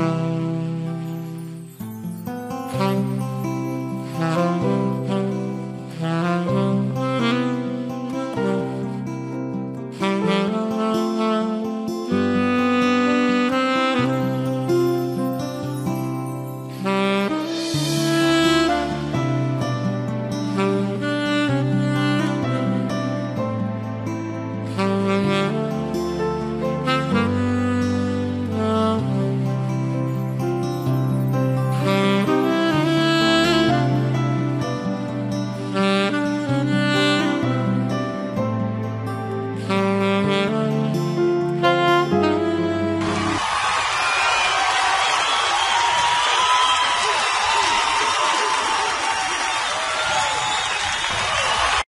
Mm-hmm.